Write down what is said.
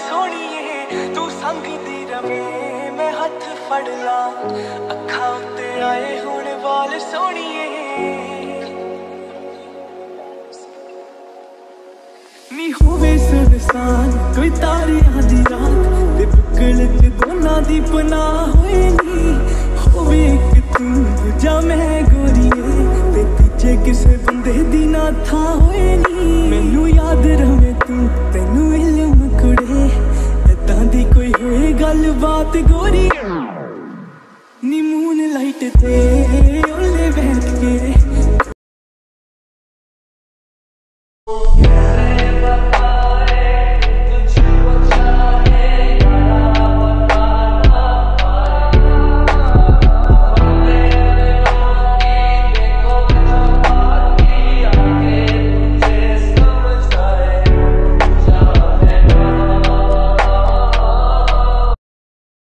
ਸੋਣੀਏ ਮੈਂ ਹੱਥ ਫੜ ਲਾਂ ਅੱਖਾਂ ਉੱਤੇ ਆਏ ਹੁਣ ਵਾਲ ਸੋਣੀਏ ਨੀ ਹੋਵੇ ਸਰਸਾਨ ਕੋਈ ਤਾਰਿਆਂ ਦੀ ਰਾਤ ਤੇ ਚ ਦੋਨਾਂ ਦੀ ਪਨਾ ਹੋਏ ਨੀ ਹੋਵੇ ਇੱਕ ਤੂੰ, ਦੂਜਾ ਮੈਂ ਗੋਰੀਏ। ਤੇ ਤੀਜੇ ਕਿਸੇ ਬੰਦੇ ਦੀ ਨਾ ਥਾਂ ਹੋਏ ਨੀ ਮੈਨੂੰ ਯਾਦ ਰਵੇ ਤੂੰ, ਤੈਨੂੰ ਇਲਮ ਕੁੜੇ ਏਦਾਂ ਦੀ ਕੋਈ ਹੋਏ ਗੱਲਬਾਤ ਗੋਰੀ। ਨੀ ਮੂਨ ਲਾਈਟ ਤੇ ਓਲੇ ਬੈਠ ਕੇ।